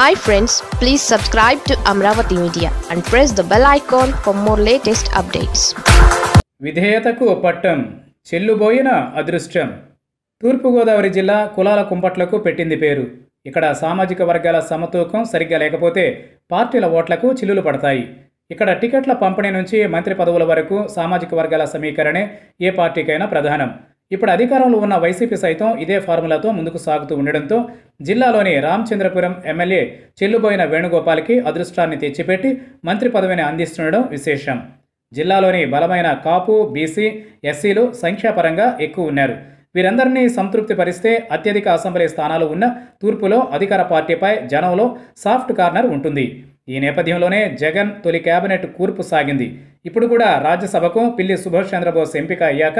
Hi friends please subscribe to Amaravati media and press the bell icon for more latest updates విధేయతకు పట్టం చెల్లుబోయిన అదృష్టం. తూర్పుగోదావరి జిల్లా కులాల కుంపట్లకు పెట్టింది పేరు. ఇక్కడ సామాజిక వర్గాల సమతూకం సరిగ్గా లేకపోతే పార్టీల ఓట్లకు చిల్లులు పడతాయి. ఇక్కడ టికెట్ల పంపిణీ నుంచి మంత్రి పదవుల వరకు సామాజిక వర్గాల సమీకరణే ఏ పార్టీకైనా ప్రధానం. ఇప్పుడు అధికారంలో ఉన్న వైసీపీ సైతం ఇదే ఫార్ములాతో ముందుకు సాగుతూ ఉండడంతో జిల్లాలోని రామచంద్రపురం ఎమ్మెల్యే చెల్లుబోయిన వేణుగోపాల్కి అదృష్టాన్ని తెచ్చిపెట్టి మంత్రి పదవిని అందిస్తుండడం విశేషం. జిల్లాలోని బలమైన కాపు బీసీ ఎస్సీలు సంఖ్యాపరంగా ఎక్కువ ఉన్నారు. వీరందరినీ సంతృప్తి పరిస్తే అత్యధిక అసెంబ్లీ స్థానాలు ఉన్న తూర్పులో అధికార పార్టీపై జనంలో సాఫ్ట్ కార్నర్ ఉంటుంది. ఈ నేపథ్యంలోనే జగన్ తొలి కేబినెట్ కూర్పు సాగింది. ఇప్పుడు కూడా రాజ్యసభకు పిల్లి సుభాష్ చంద్రబోస్ ఎంపిక అయ్యాక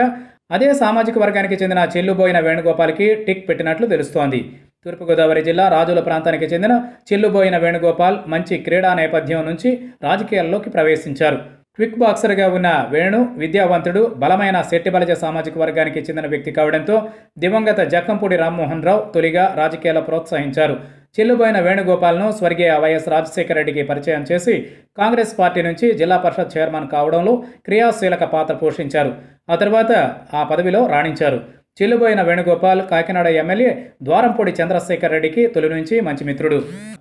అదే సామాజిక వర్గానికి చెందిన చెల్లుబోయిన వేణుగోపాల్కి టిక్ పెట్టినట్లు తెలుస్తోంది. తూర్పుగోదావరి జిల్లా రాజుల ప్రాంతానికి చెందిన చెల్లుబోయిన వేణుగోపాల్ మంచి క్రీడా నేపథ్యం నుంచి రాజకీయాల్లోకి ప్రవేశించారు. క్విక్ బాక్సర్గా ఉన్న వేణు విద్యావంతుడు బలమైన శెట్టిబలజ సామాజిక వర్గానికి చెందిన వ్యక్తి కావడంతో దివంగత జక్కంపూడి రామ్మోహన్ రావు తొలిగా రాజకీయాల్లో ప్రోత్సహించారు. చెల్లుబోయిన వేణుగోపాల్ను స్వర్గీయ వైఎస్ రాజశేఖర రెడ్డికి పరిచయం చేసి కాంగ్రెస్ పార్టీ నుంచి జిల్లా పరిషత్ చైర్మన్ కావడంలో క్రియాశీలక పాత్ర పోషించారు. ఆ తర్వాత ఆ పదవిలో రాణించారు. చెల్లుబోయిన వేణుగోపాల్ కాకినాడ ఎమ్మెల్యే ద్వారంపూడి చంద్రశేఖర్ రెడ్డికి తొలి నుంచి మంచి మిత్రుడు.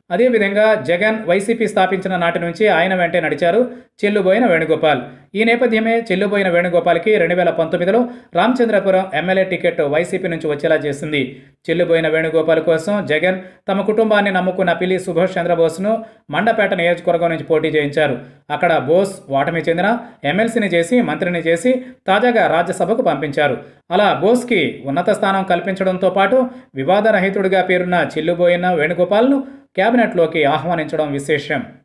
అదేవిధంగా జగన్ వైసీపీ స్థాపించిన నాటి నుంచి ఆయన వెంటే నడిచారు చెల్లుబోయిన వేణుగోపాల్. ఈ నేపథ్యమే చెల్లుబోయిన వేణుగోపాల్కి రెండు వేల పంతొమ్మిదిలో రామచంద్రపురం ఎమ్మెల్యే టికెట్ వైసీపీ నుంచి వచ్చేలా చేసింది. చెల్లుబోయిన వేణుగోపాల్ కోసం జగన్ తమ కుటుంబాన్ని నమ్ముకున్న పిల్లి సుభాష్ చంద్రబోస్ను మండపేట నియోజకవర్గం నుంచి పోటీ చేయించారు. అక్కడ బోస్ ఓటమి చెందిన ఎమ్మెల్సీని చేసి మంత్రిని చేసి తాజాగా రాజ్యసభకు పంపించారు. అలా బోస్కి ఉన్నత స్థానం కల్పించడంతో పాటు వివాదరహితుడిగా పేరున్న చెల్లుబోయిన వేణుగోపాల్ను కేబినెట్లోకి ఆహ్వానించడం విశేషం.